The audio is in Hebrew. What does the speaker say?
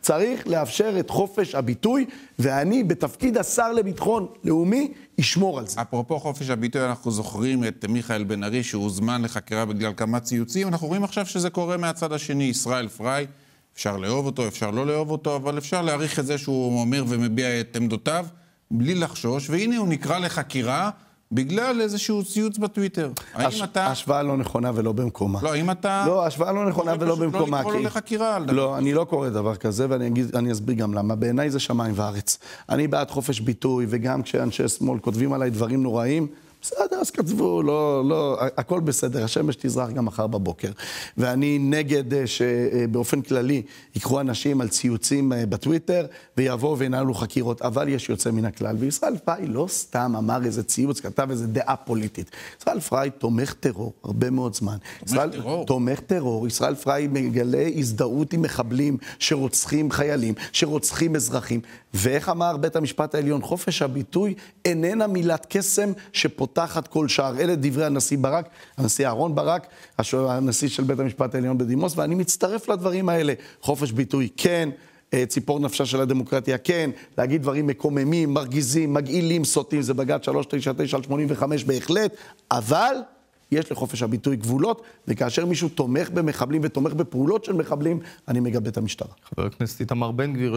צריך לאפשר את חופש הביטוי, ואני, בתפקיד השר לביטחון לאומי, אשמור על זה. אפרופו חופש הביטוי, אנחנו זוכרים את מיכאל בן ארי שהוזמן לחקירה בגלל כמה ציוצים. אנחנו רואים עכשיו שזה קורה מהצד השני, ישראל פריי. אפשר לאהוב אותו, אפשר לא לאהוב אותו, אבל אפשר להעריך את זה שהוא אומר ומביע את עמדותיו בלי לחשוש, והנה הוא נקרא לחקירה. בגלל איזשהו ציוץ בטוויטר. האם הש... אתה... השוואה לא נכונה ולא במקומה. לא, האם אתה... לא, השוואה לא נכונה ולא במקומה. לא לקרוא לו לחקירה לא, אני לא קורא דבר כזה, ואני אגיד, אסביר גם למה. בעיניי זה שמיים וארץ. אני בעד חופש ביטוי, וגם כשאנשי שמאל כותבים עליי דברים נוראים, בסדר, אז כתבו, לא, לא, הכל בסדר, השמש תזרח גם מחר בבוקר. ואני נגד אה, שבאופן כללי ייקחו אנשים על ציוצים אה, בטוויטר ויבואו וינהלו חקירות, אבל יש יוצא מן הכלל. וישראל פריי לא סתם אמר איזה ציוץ, כתב איזה דעה פוליטית. ישראל פריי תומך טרור הרבה מאוד זמן. תומך ישראל, טרור? תומך טרור. ישראל פריי מגלה הזדהות עם מחבלים שרוצחים חיילים, שרוצחים אזרחים. ואיך אמר בית המשפט העליון, חופש הביטוי איננה מילת קסם שפותחת כל שער. אלה דברי הנשיא ברק, הנשיא אהרן ברק, הנשיא של בית המשפט העליון בדימוס, ואני מצטרף לדברים האלה. חופש ביטוי, כן. ציפור נפשה של הדמוקרטיה, כן, להגיד דברים מקוממים, מרגיזים, מגעילים, סוטים, זה בג"ץ 399 על 85 בהחלט, אבל יש לחופש הביטוי גבולות, וכאשר מישהו תומך במחבלים ותומך בפעולות של מחבלים, אני מגבה את המשטרה. חבר הכנסת איתמר בן גביר,